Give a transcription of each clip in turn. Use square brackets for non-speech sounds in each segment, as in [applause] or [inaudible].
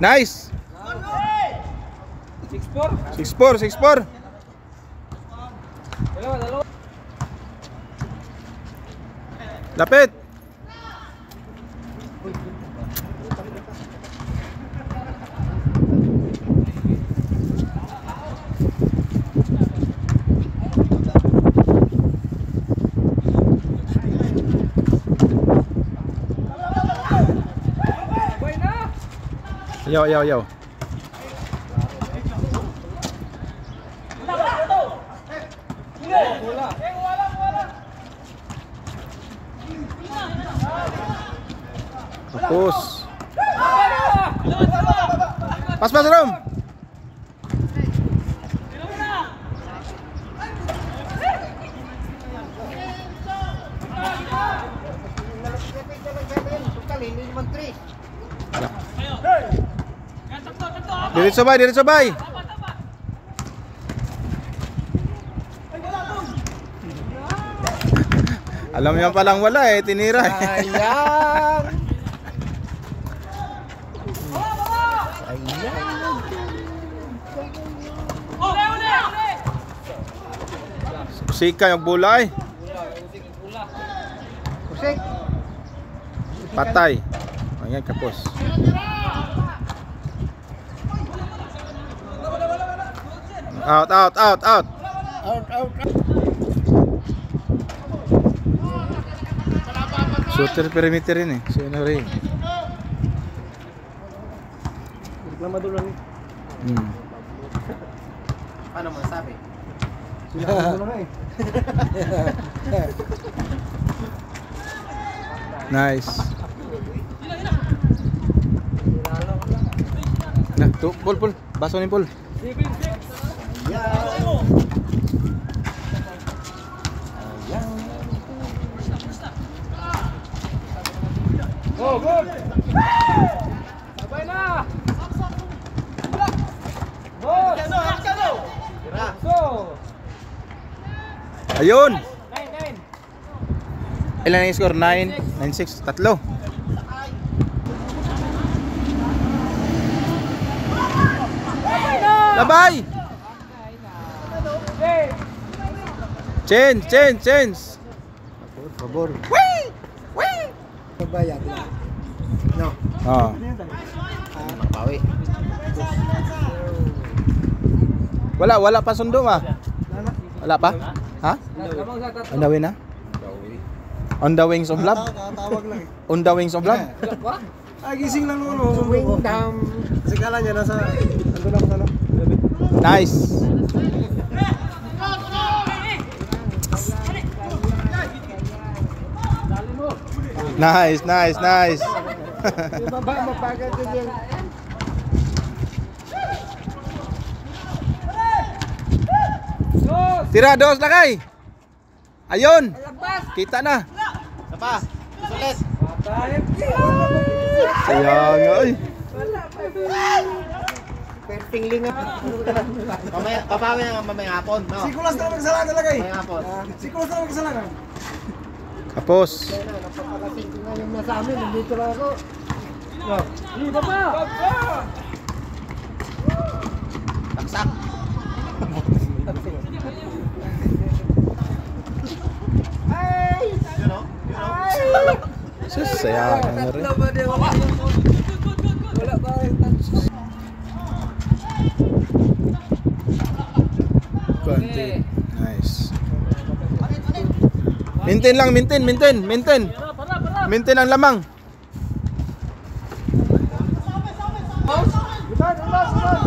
Nice. 6-4. 6-4, 6-4. Dalawa, dalawa. Lapit. Yo yo yo. Pas pas rum. Diretso bay, diretso bay. Alam niyo palang wala eh, tinira eh. Sayang. Sika yung bulay. Patay. Ayan kapos. Out, out, out, out. Out, out. Shooter perimeter yun eh. Si ano rin. Reklamador lang eh. Hmm. Paano masabi? Sila lang eh. [laughs] Nice. Nah, tuh, pul, pul. Baso ni pul. Go, go. Sabay na. Boss. Ayun. 9, 9. Ilan yung score? 9, 9, 6. Tatlo. Labay! Change, change, change. Favor. Pabayad. No. Oh. Pawi. Wala, wala pa sundo ma. Wala pa? Ha? On the way na? On the wings of love? On the wings of love? Wah. Ah, gising lang noon. Swing down. Kasi kala niya nasa... Ando sa ano? Nice. Nice, nice, nice. Yung baba, mabagal din. Tira, dos, lakay. Ayun. Kita na. Sapa. Sulit. Sayang, ay. Perting nga. Mamaya, papawi na mamaya hapon. No? Sikulas na lang kasalanan talaga eh. Mamaya hapon. Sikulas na lang kasalanan. Kapos. Napapalating ko nga yung nasa amin. Nandito lang ako. Hindi pa pa. Taksak. Sus, sayang na rin. Wala pa rin touch. Konti. Maintain lang, maintain, maintain, maintain. Maintain ang lamang. Iban, iban, iban.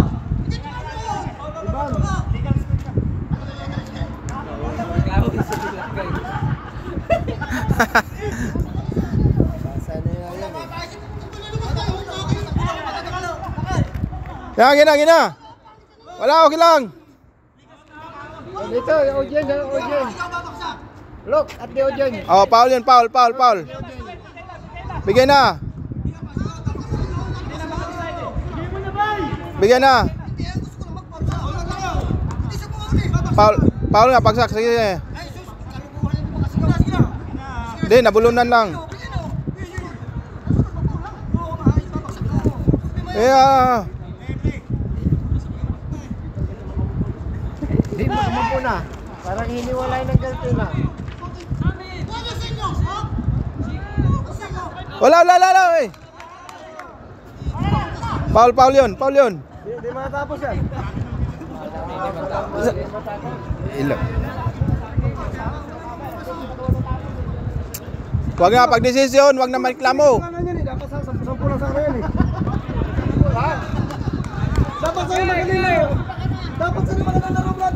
Sana na yan gina, gina. Wala, okay lang. Dito, yung Ojen. Look, at the Ojen. Oh, foul yan, foul, foul, foul. Bigyan na. Bigyan na. Foul, foul nga, pagsak. Sige, sige. Hindi, nabulunan lang. Eh, ah. Hindi mo muna. Parang hiniwalay ng ganito na. Wala, wala, wala, wala, eh. Paul, Paul yun, Paul yun. Di, di matapos yan. Ilang. Huwag nga pagdesisyon, huwag na reklamo. Eh, dapat sa sampu lang sana yan eh. Dapat sa'yo magalila eh. Dapat sa'yo magalala Brad.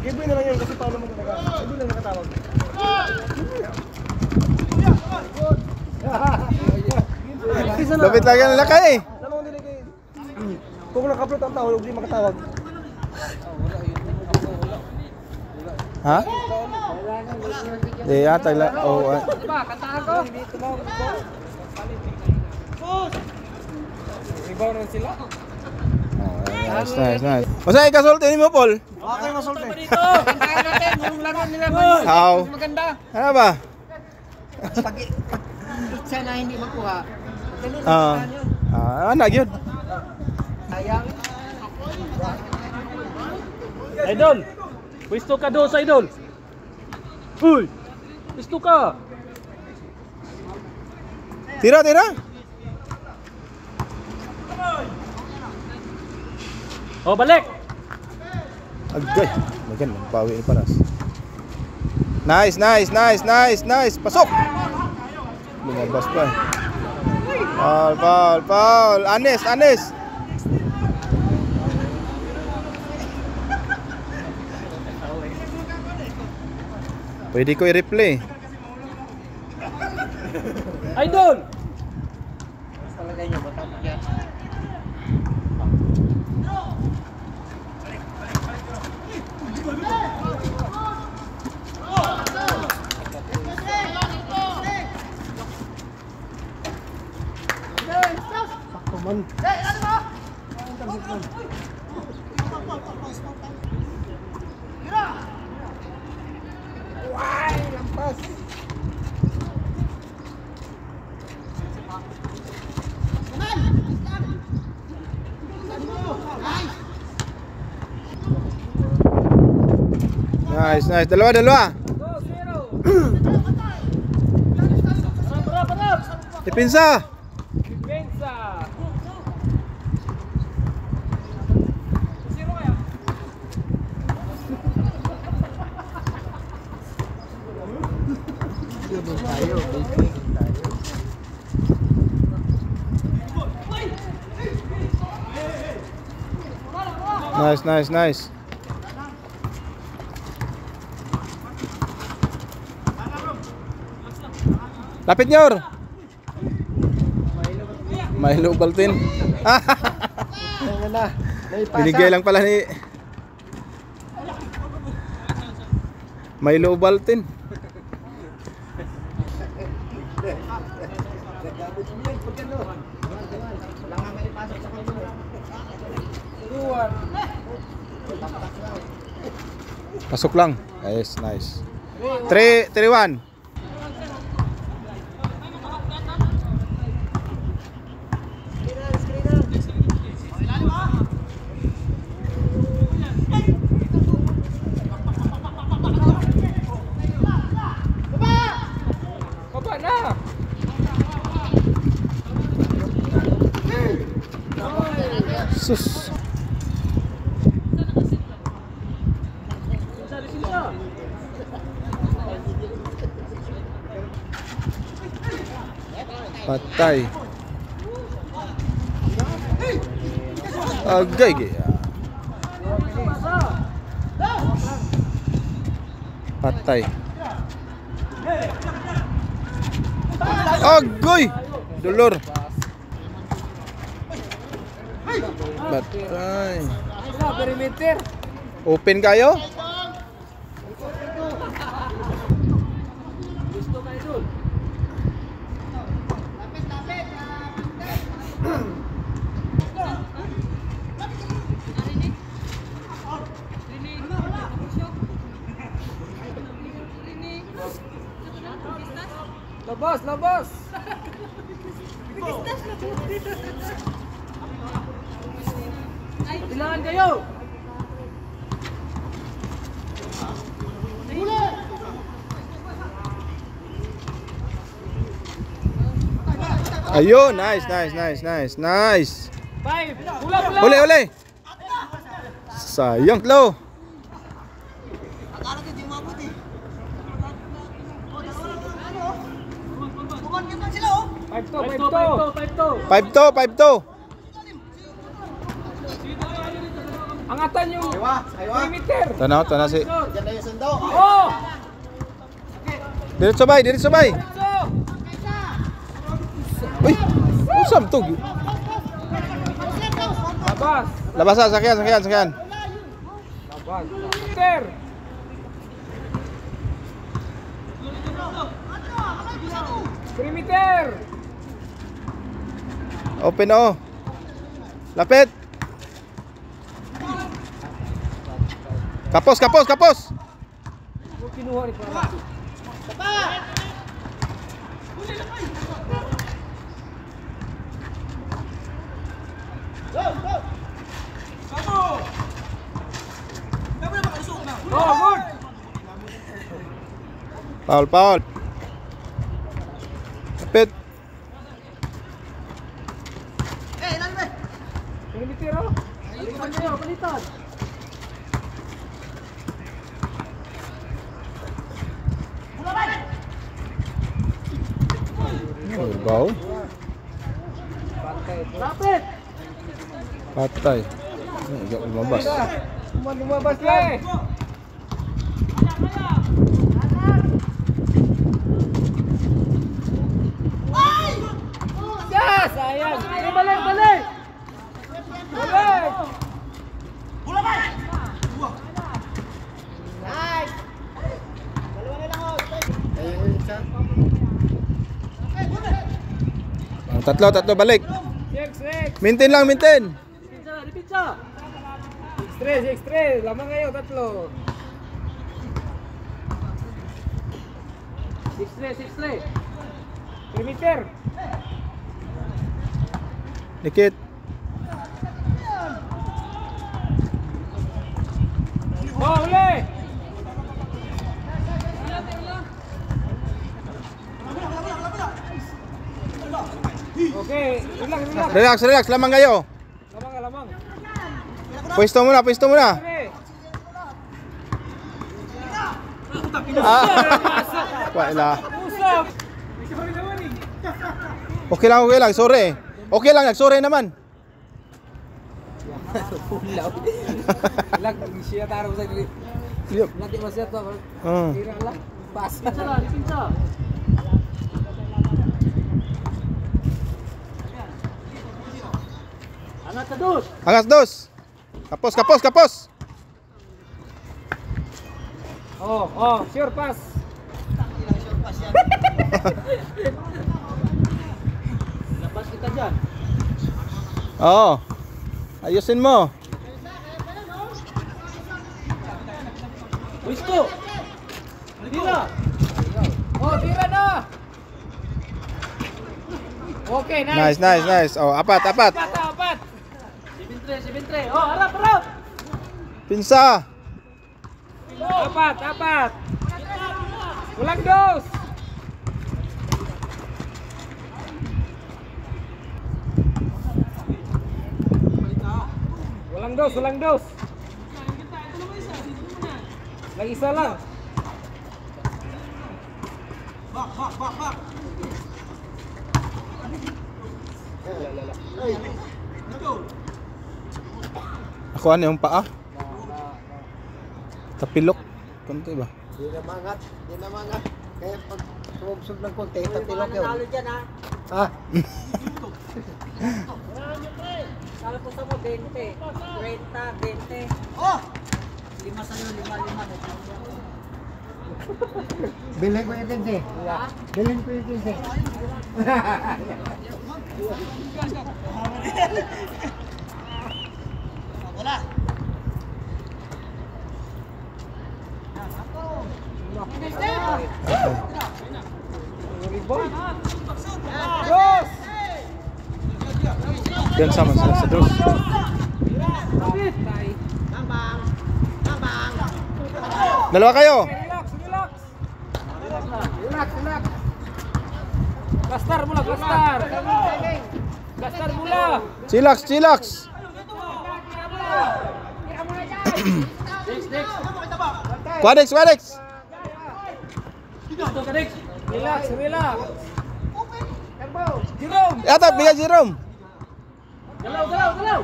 Giveaway na lang yun kasi paano mo talaga. Hindi lang nakatawag. Na. [laughs] Lupit lang yan lakay eh. Kung naka-upload ang tao, huwag di makatawag. Ha? Di yata la. Oh, ah. Kantahan ko. Ibaw na sila. Oh, nice, nice, nice. Masa ikasulti mo, Paul? Okay, masulti. Dito, kantahan natin yung laro nila. How? Mas maganda. Ano ba? Pag na hindi makuha. Na Ah. yun. Ah, ano yun? Sayang. Idol! Pwesto ka doon sa idol! Uy! Pwesto ka! Tira, tira. O, balik! Agay. Magan, bawi ni Paras. Nice, nice, nice, nice, nice. Pasok. Lumabas pa. eh. Paul, Paul, Paul. Anes, Anes. Pwede ko i-replay. Idol! Nice, nice. Dalawa, dalawa. Depensa. Pensa! Nice, nice, nice. Lapit nyor. Milo Baltin. Binigay lang pala ni Milo Baltin. Pasok lang. Yes, nice. 3 3 1. Patay. Agay gaya. Patay. Agoy! Dolor. Patay. Sa perimeter. Open kayo? Gusto ka idol. Labas, labas. Bilangan kayo. Ayun, nice, nice, nice, nice, nice. Five. Pula, pula. Uli, uli. Sayang, Tlo. 5-2, 5-2. 5-2, Angatan. Tanaw, tanaw si. Diretso bay, diretso bay. Uy. Labas. Labas, ah, sakyan, sakyan, sakyan. Labas. Perimeter. Open na oh. Lapit. Kapos, kapos, kapos. Kinuha ni Pala. Oh, good. Foul, foul. Lapit. Eh, ilan ba? Perimeter oh. Balikan kayo, balikan. Baw. Lapit. Patay. Ay, Agak lumabas. Cuma lumabas lang. Ya, sayang. Balik, balik. Balik. Ang tatlo, tatlo balik. Maintain lang, maintain. Six, three, six, three. Lamang kayo, tatlo. Six three, six three. Perimeter. Dikit. Oh. Okay, relax, relax. Relax, relax. Lamang kayo. Lamang lamang. Pwesto muna, pwesto muna. Ah. Naman eh. Okay lang, okay lang. Sorry. Okay lang, nagsorry naman. Lag, siya taro sa dili. Nanti masya to. Ah. Kira lang. Angat ka dos. Angas dos. Kapos, kapos, kapos. Oh, oh, sure pass. Labas kita dyan. Oo. Ayusin mo. Wisto. Tira. Oh, tira na. Okay, nice. Nice, nice, nice. Oh, apat, apat. Apat, apat. Seven three, seven three. Oh, harap, harap. Pinsa. Apat, apat. Ulang dos. Walang dos, walang dos. Lagi isa lang. Ako ano yung paa? Tapilok. Kunti ba? Di na mangat, di na mangat. Kaya pag tumubsog ng konti, tatilok yun. Ha? Sabi [laughs] sa mo, 20. 30, 20. Oh! Lima sa'yo, lima, lima. Bilhin ko yung 15. Bilhin ko yung 15. Yan sama sila sa dos. Dalawa kayo. Relax, relax. Relax, relax. Gastar mula, gastar. Gastar mula. Chillax, chillax. Next, next. Quadex, quadex. Gusto ka, Dex. Relax, relax. Jerome. Atap, bigyan si Rom. Galaw, galaw, galaw.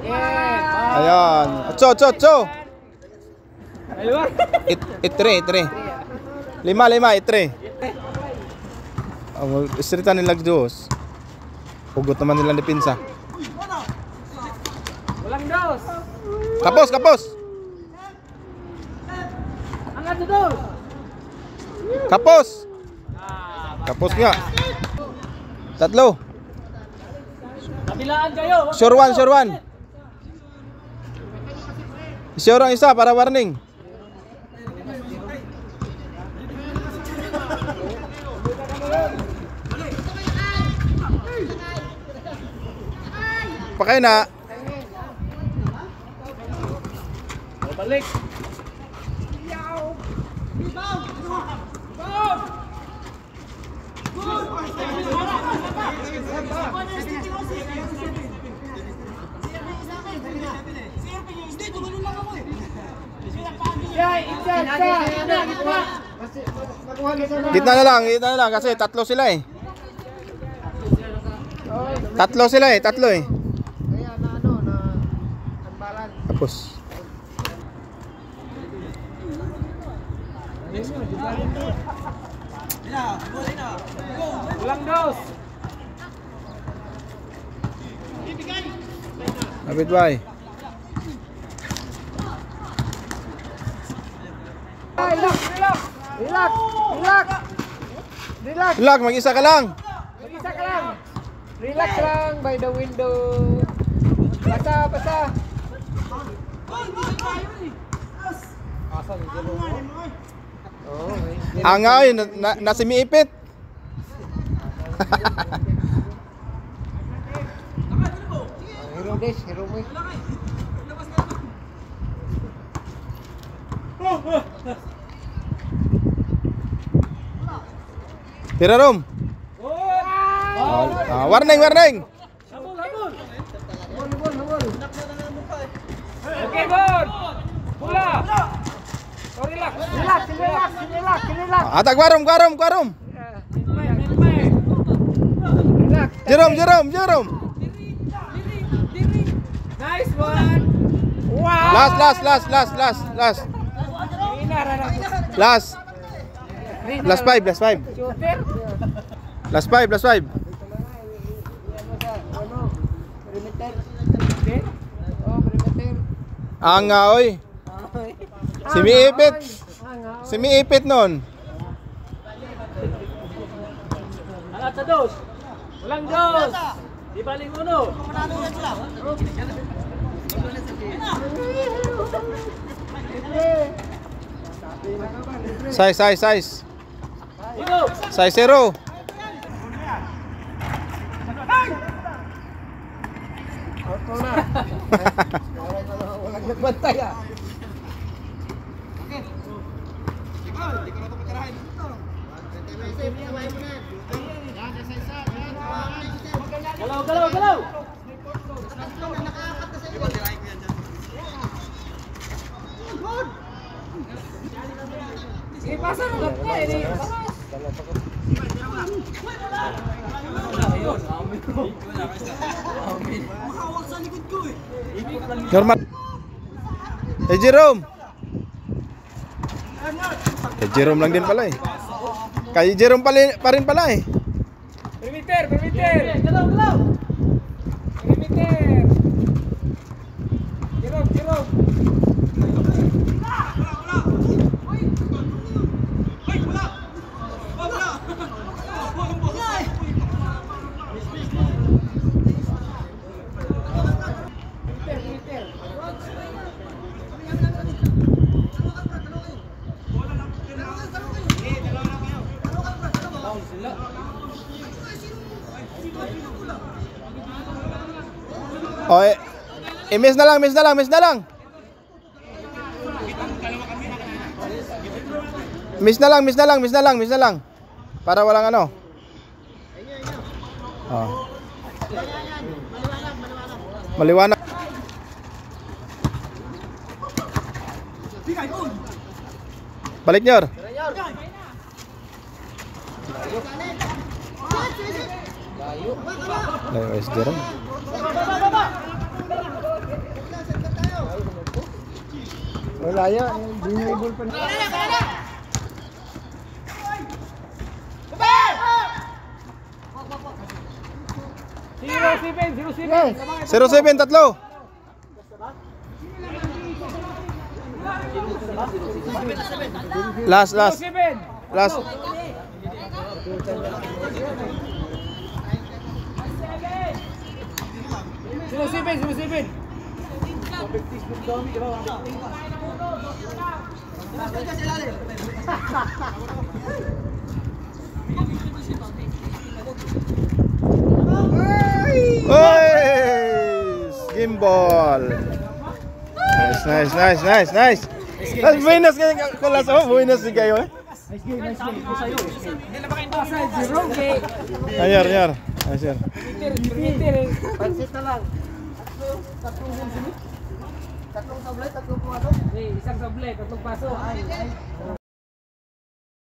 Yeah. Ayan. Ocho, ocho. Ayun. It, itre, itre. Lima, lima, itre. Ang istrita nila dos. Hugot naman nila ni Pinsa. Walang dos. Kapos, kapos. Angat dos. Kapos. Kapos nga. Tatlo. Kabilaan kayo. Sure one, sure one. Sure ang isa para warning. Pakay na. Balik. Gitna na lang, gitna na lang kasi tatlo sila eh. Tatlo sila eh, tatlo eh. Kaya na ano, na tambalan. Tapos. Walang dos. Kapit bay. Relax, relax. Relax, relax. Relax. Lag, mag-isa ka lang. Mag-isa ka lang. Relax lang by the window. Basa, basa. Oh, Nga eh, na, na, nasa miipit. hero this, hero mo. Tira rom. Ah, warning, warning. Habol, habol. Habol, habol, habol. Okay, good. Pula. Oh, relax. Relax, relax, relax, relax. Ah, Atag warom, warom, warom. Main, main, main. Relax. Jerome, Jerome, Jerome. Nice one. Wow. Last, last, last, last, last, last. Ina, rara. Last. Last five, last five. Shooter. Last five, last five. Ano? Perimeter. Okay. Oh, perimeter. Ang nga, oy. Si miipit. Hanga. Si miipit nun. Angat sa dos. Walang dos. Di baling uno. Size, size, size. Size zero. Out mo na. Walang nagbantay ah. Galaw, galaw, galaw. Sige, pasa na lang ka. eh. Ayun, Normal. Eh, Jerome. Eh, Jerome lang din. Kay Jerome pala, pa rin pala eh. Perimeter, perimeter. Galaw, galaw. Perimeter. Jerome, Jerome. O eh, eh, miss na lang, miss na lang, miss na lang. Miss na lang, miss na lang, miss na lang, miss na lang. Para walang ano. Oh. Maliwanag. Balik nyor. Layo es Jerome. Wala yan. Hindi nyo ibol pa. Zero seven, zero seven. 07 tatlo. Last, last, Seven. last. Zero seven, zero seven. Nice! Gimbal. Nice, nice, nice, nice, nice. Nice, buenas kayo. Kulas ako, buenas din kayo eh. Ayar, ayar. Nice, yar. Perimeter. Pansit na lang. Tatlong tatlong Tatlong sablay, tatlong ano? Eh, isang sablay, tatlong paso.